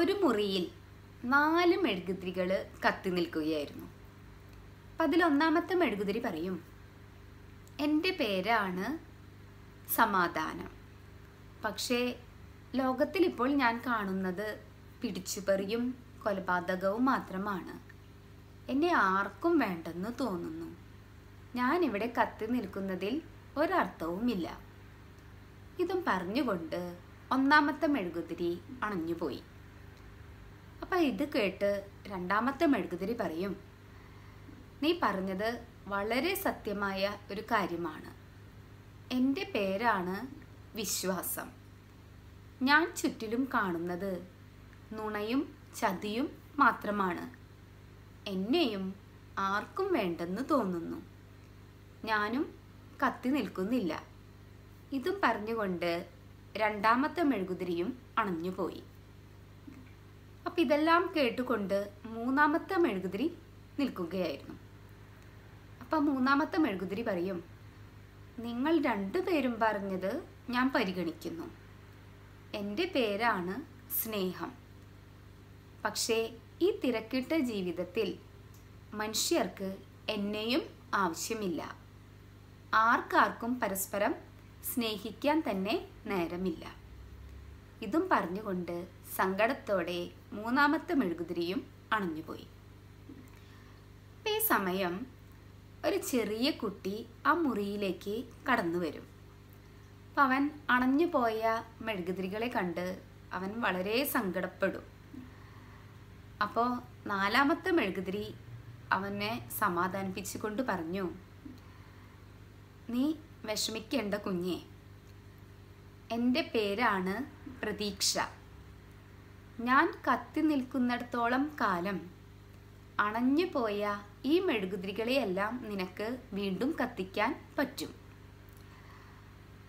ഒരു മുറിയിൽ നാല് മെഴുകുതിരികൾ കത്തി നിൽക്കുകയായിരുന്നു. അപ്പം അതിലൊന്നാമത്തെ മെഴുകുതിരി പറയും എന്റെ പേരാണ് സമാധാനം. പക്ഷേ ലോകത്തിൽ ഇപ്പോൾ ഞാൻ കാണുന്നത് പിടിച്ചുപറിയും കൊലപാതകവും മാത്രമാണ്. എന്നെ ആർക്കും വേണ്ടെന്ന് തോന്നുന്നു. ഞാനിവിടെ കത്തി നിൽക്കുന്നതിൽ ഒരർത്ഥവുമില്ല. ഇതും പറഞ്ഞുകൊണ്ട് ഒന്നാമത്തെ മെഴുകുതിരി അണഞ്ഞുപോയി. അപ്പം ഇത് കേട്ട് രണ്ടാമത്തെ മെഴുകുതിരി പറയും നീ പറഞ്ഞത് വളരെ സത്യമായ ഒരു കാര്യമാണ്. എന്റെ പേരാണ് വിശ്വാസം. ഞാൻ ചുറ്റിലും കാണുന്നത് നുണയും ചതിയും മാത്രമാണ്. എന്നെയും ആർക്കും വേണ്ടെന്ന് തോന്നുന്നു. ഞാനും കത്തി നിൽക്കുന്നില്ല. ഇതും പറഞ്ഞുകൊണ്ട് രണ്ടാമത്തെ മെഴുകുതിരിയും അണഞ്ഞുപോയി. അപ്പം ഇതെല്ലാം കേട്ടുകൊണ്ട് മൂന്നാമത്തെ മെഴുകുതിരി നിൽക്കുകയായിരുന്നു. അപ്പം മൂന്നാമത്തെ മെഴുകുതിരി പറയും നിങ്ങൾ രണ്ടുപേരും പറഞ്ഞത് ഞാൻ പരിഗണിക്കുന്നു. എന്റെ പേരാണ് സ്നേഹം. പക്ഷേ ഈ തിരക്കിട്ട ജീവിതത്തിൽ മനുഷ്യർക്ക് എന്നെയും ആവശ്യമില്ല. ആർക്കാർക്കും പരസ്പരം സ്നേഹിക്കാൻ തന്നെ നേരമില്ല. ഇതും പറഞ്ഞുകൊണ്ട് സങ്കടത്തോടെ മൂന്നാമത്തെ മെഴുകുതിരിയും അണഞ്ഞുപോയി. ഈ സമയം ഒരു ചെറിയ കുട്ടി ആ മുറിയിലേക്ക് കടന്നു വരും. അവൻ അണഞ്ഞു പോയ മെഴുകുതിരികളെ കണ്ട് അവൻ വളരെ സങ്കടപ്പെടും. അപ്പോൾ നാലാമത്തെ മെഴുകുതിരി അവനെ സമാധാനിപ്പിച്ചുകൊണ്ട് പറഞ്ഞു നീ വിഷമിക്കേണ്ട കുഞ്ഞേ. എന്റെ പേരാണ് പ്രതീക്ഷ. ഞാൻ കത്തി നിൽക്കുന്നിടത്തോളം കാലം. അണഞ്ഞു പോയ ഈ മെഴുകുതിരികളെയെല്ലാം നിനക്ക് വീണ്ടും കത്തിക്കാൻ പറ്റും.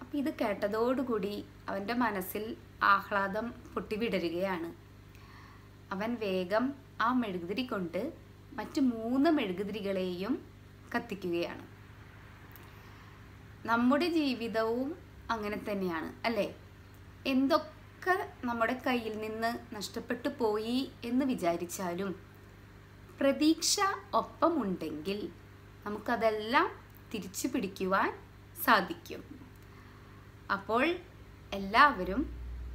അപ്പം ഇത് കേട്ടതോടുകൂടി അവന്റെ മനസ്സിൽ ആഹ്ലാദം പൊട്ടിവിടരുകയാണ്. അവൻ വേഗം ആ മെഴുകുതിരി കൊണ്ട് മറ്റ് മൂന്ന് മെഴുകുതിരികളെയും കത്തിക്കുകയാണ്. നമ്മുടെ ജീവിതവും അങ്ങനെ തന്നെയാണ് അല്ലേ? എന്തൊക്കെ നമ്മുടെ കയ്യിൽ നിന്ന് നഷ്ടപ്പെട്ടു പോയി എന്ന് വിചാരിച്ചാലും പ്രതീക്ഷ ഒപ്പമുണ്ടെങ്കിൽ നമുക്കതെല്ലാം തിരിച്ചു പിടിക്കുവാൻ സാധിക്കും. അപ്പോൾ എല്ലാവരും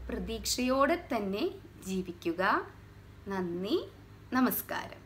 പ്രതീക്ഷയോടെ തന്നെ ജീവിക്കുക. നന്ദി നമസ്കാരം.